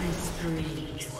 Killing spree.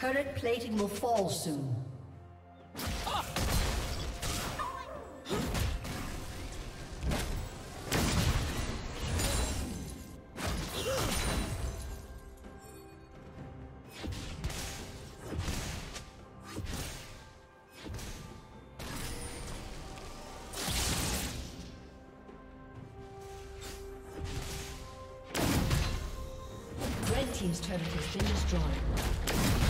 Turret plating will fall soon. Team's turret has been destroyed.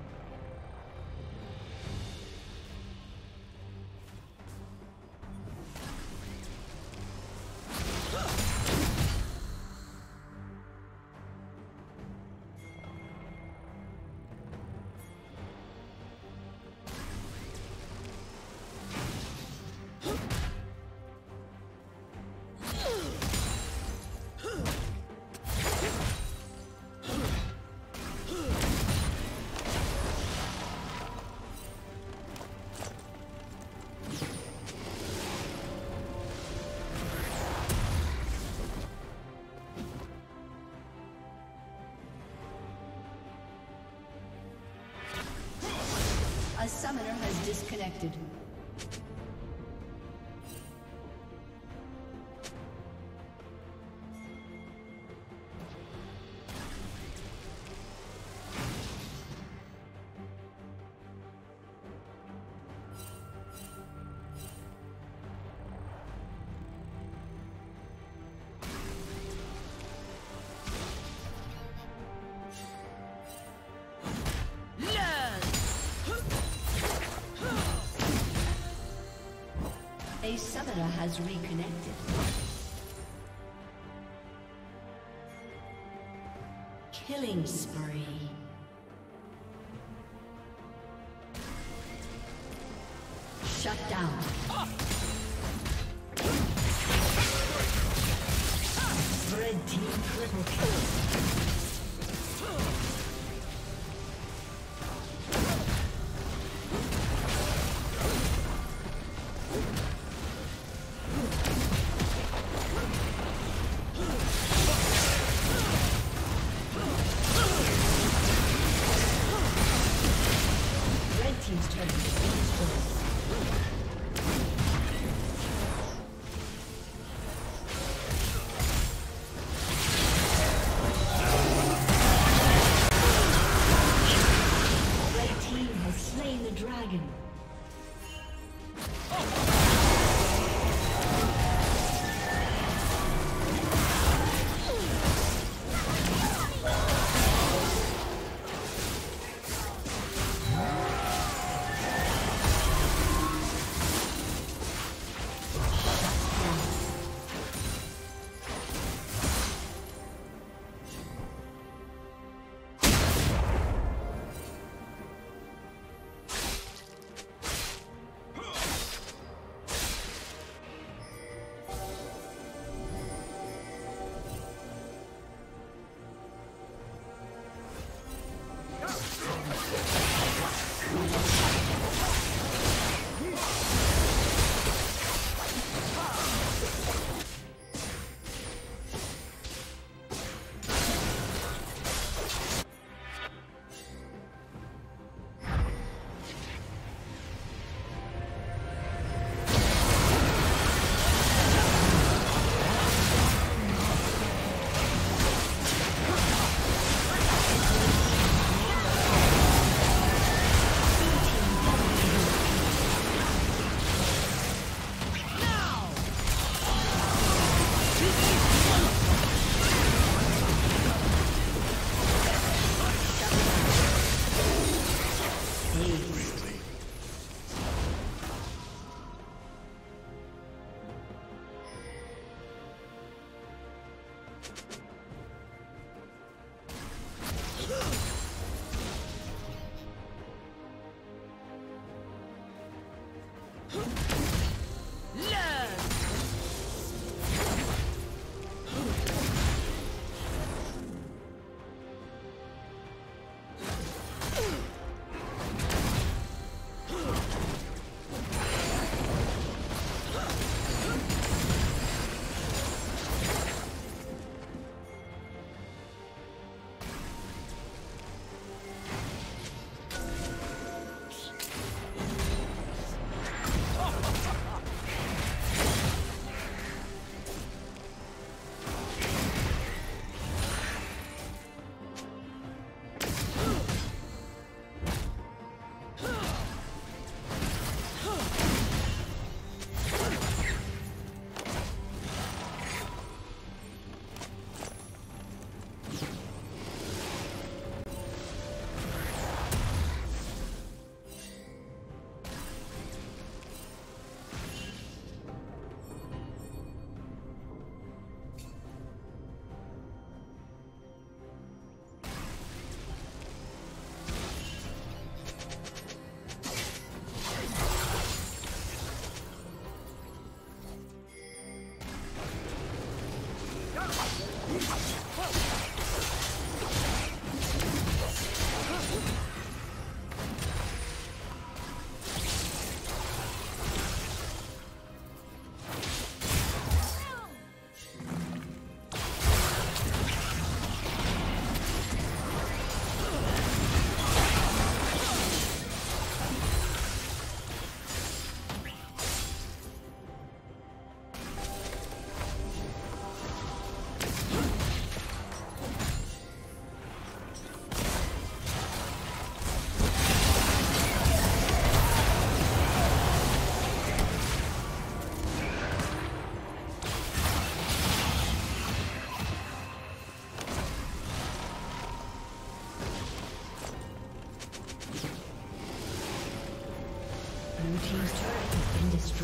Disconnected. Summoner has reconnected. Killing spree.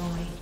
joy.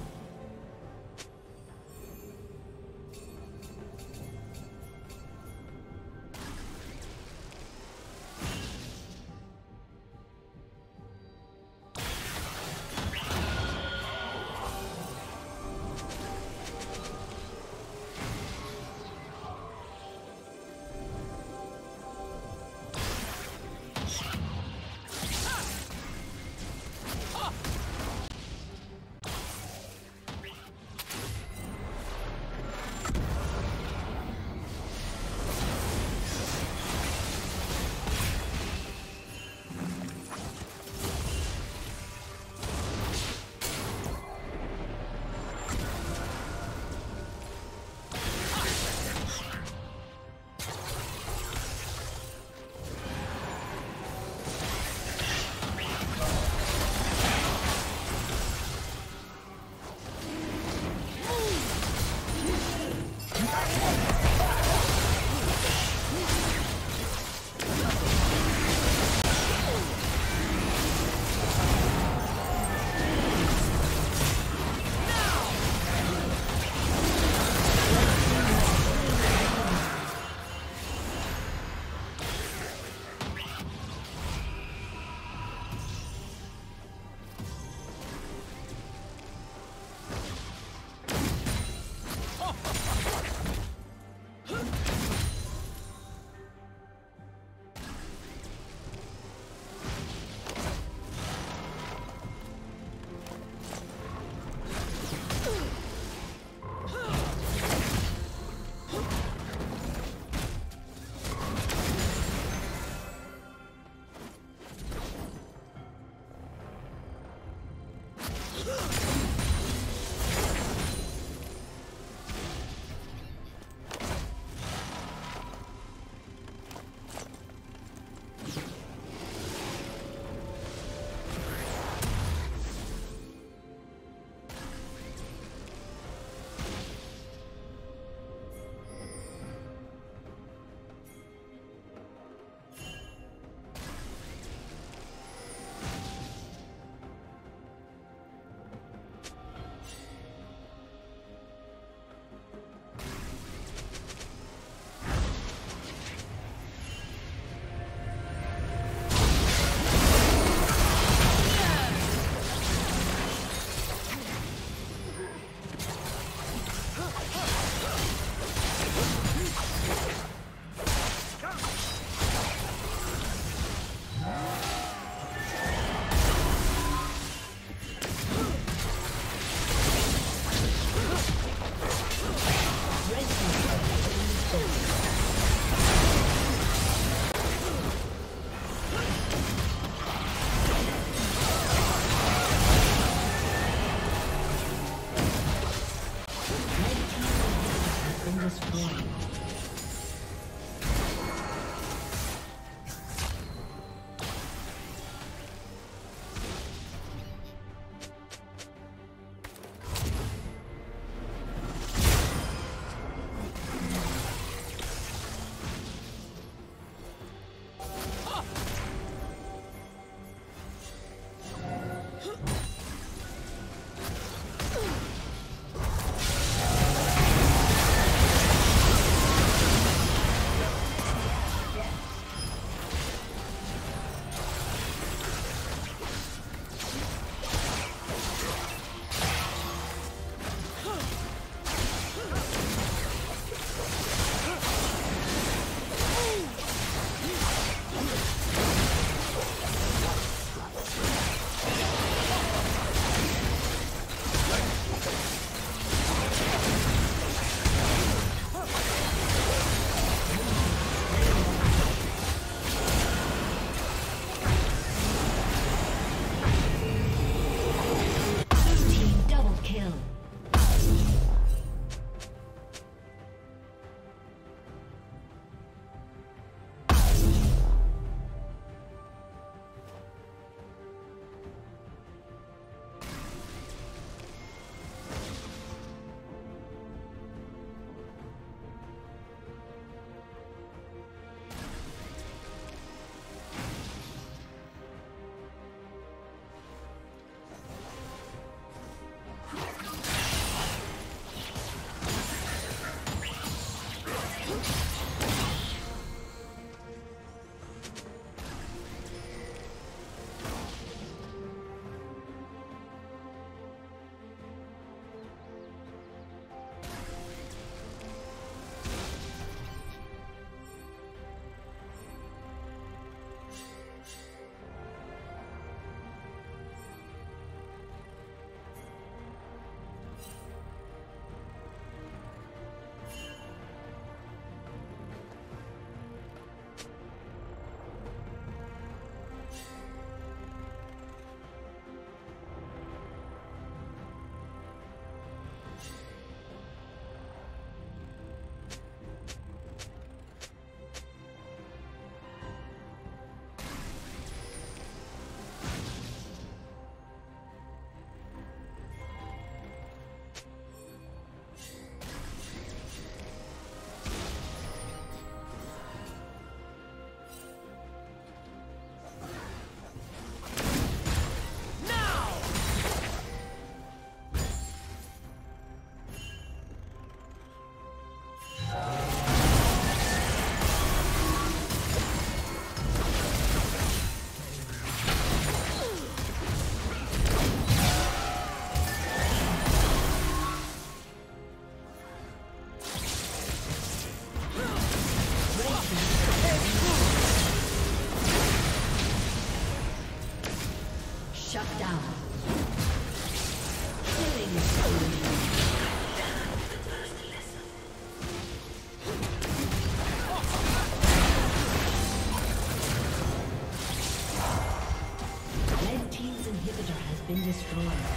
Killing